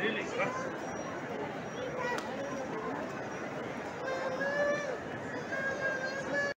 Really?